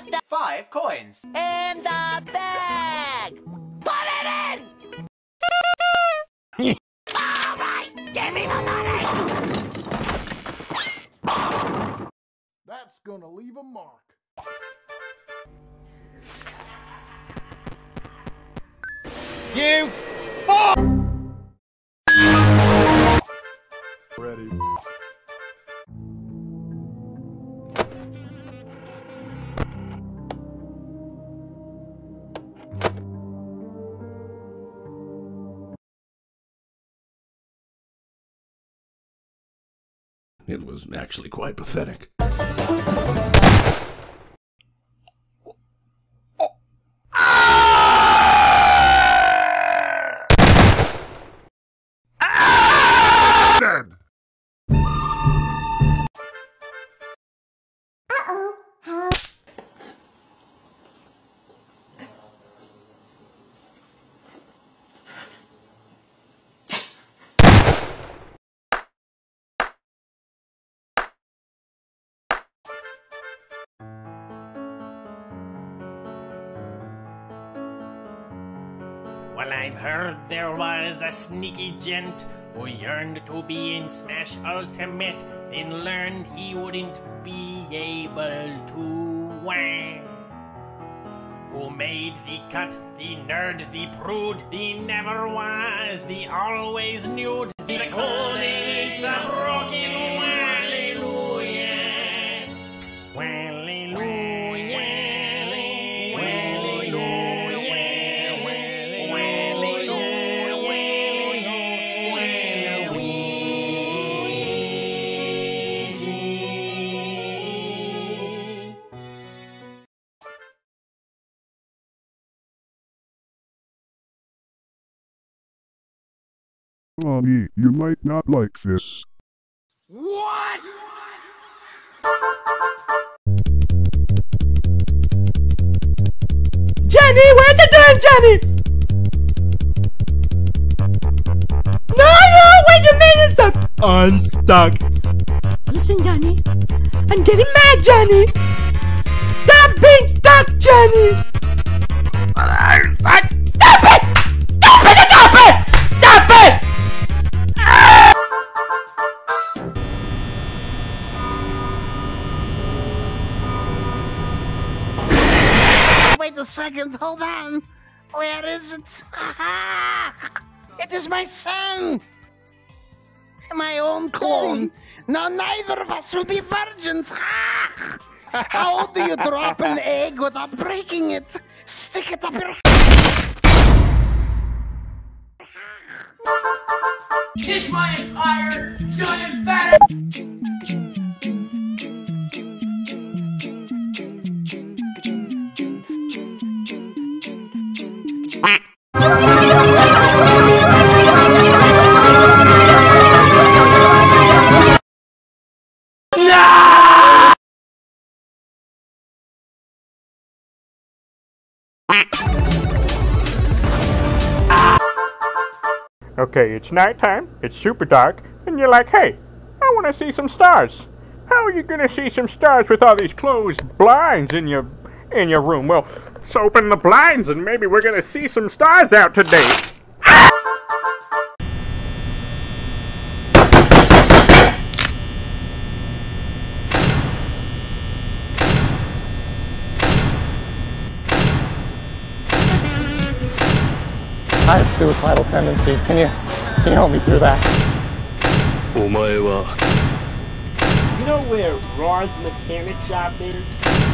put the Five coins. in the bag. Put it in. All right, give me the money. That's gonna leave a mark. You It was actually quite pathetic. Well, I've heard there was a sneaky gent who yearned to be in Smash Ultimate, then learned he wouldn't be able to. Who made the cut, the nerd, the prude, the never was, the always nude, the cold, it's a Mommy, you might not like this. What? Jenny, where's the door, Jenny? No, no, wait a minute, stuck. Unstuck. Listen, Jenny, I'm getting mad, Jenny. Stop being stuck, Johnny. Wait a second, hold on. Where is it? It is my son! My own clone. Now neither of us will be virgins. Ha! How do you drop an egg without breaking it? Stick it up your Kiss my entire giant fat Okay, it's nighttime, it's super dark, and you're like, hey, I want to see some stars. How are you gonna see some stars with all these closed blinds in your in your room? Well, let's open the blinds and maybe we're gonna see some stars out today. I have suicidal tendencies. Can you, can you help me through that? Uh, you know where Raw's mechanic shop is?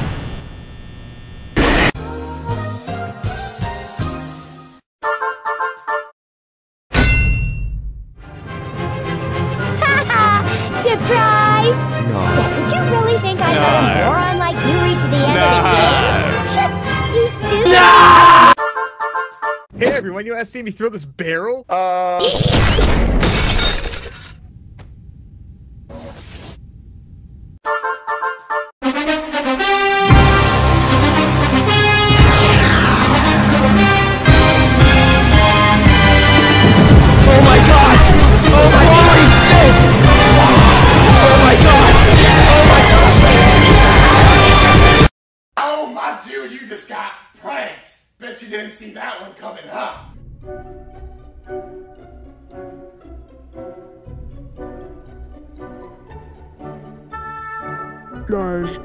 Hey everyone, you see me throw this barrel? Uh. Oh my god! Oh holy shit! Oh my god! Oh my! Oh my dude, you just got pranked. Bet you didn't see that one coming, huh? Guys,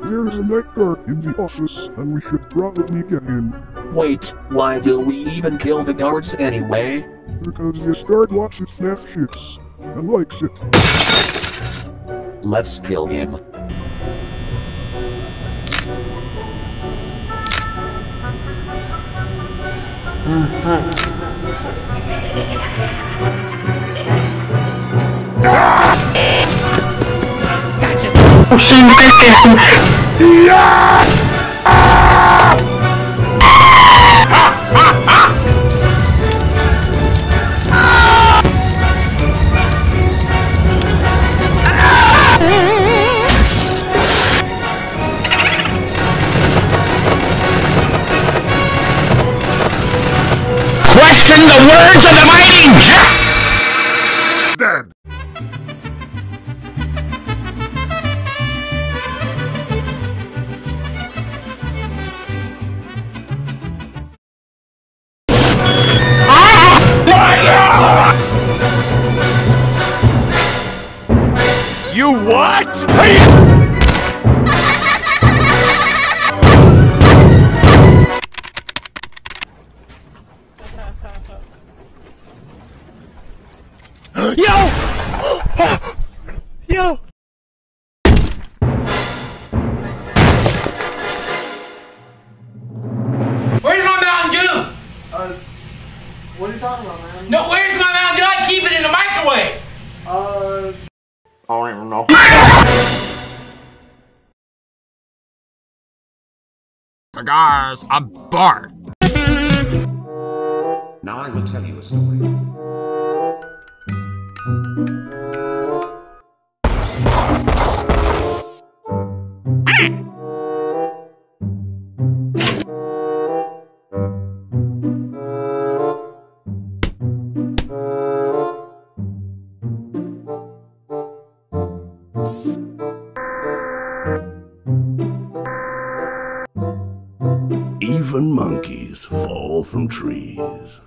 there's a night guard in the office, and we should probably get him. Wait, why do we even kill the guards anyway? Because this guard watches snapshots and likes it. Let's kill him. Mm-hmm. O sangue vai ter the words of the mighty Jack! Dead. You what? What are you talking about, man? No, where's my Mountain Dew? I keep it in the microwave. Uh, I don't even know. Guys, I'm bored. Now I will tell you a story. Even monkeys fall from trees.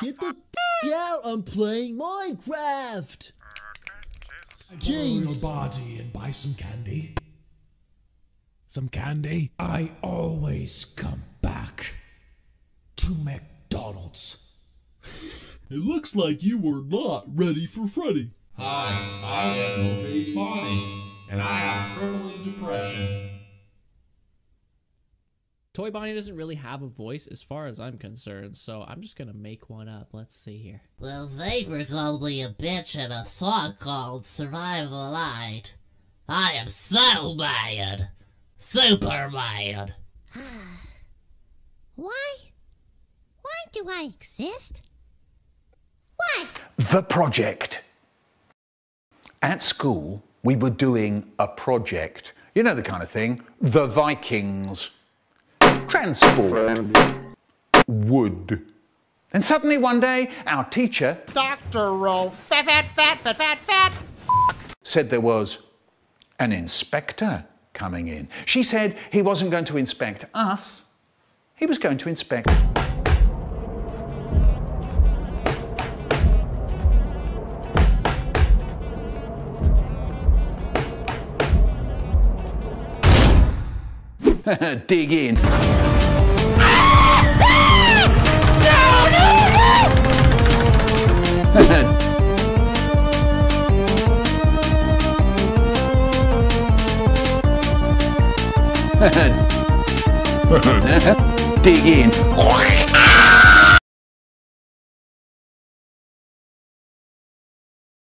Get the f- out! I'm playing Minecraft. Jeez. your body and buy some candy. Some candy. I always come back to McDonald's. It looks like you were not ready for Freddy. Hi, I have no face Bonnie, and I have crippling depression. Toy Bonnie doesn't really have a voice as far as I'm concerned, so I'm just gonna make one up. Let's see here. Well, Vapor called me a bitch in a song called Survival the Night. I am so mad. Super mad. Why? Why do I exist? Why? The project. At school, we were doing a project. You know the kind of thing. The Vikings. Transport. Wood. And suddenly one day, our teacher Dr. Roll, fat, fat, fat, fat, fat, fat. said there was an inspector coming in. She said he wasn't going to inspect us, he was going to inspect. Dig in. Dig in.